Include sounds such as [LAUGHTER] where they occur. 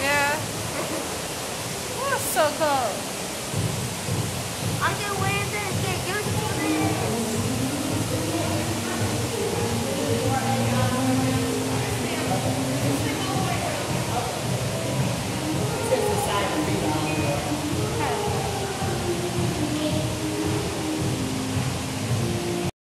Yeah. [LAUGHS] That's so cool.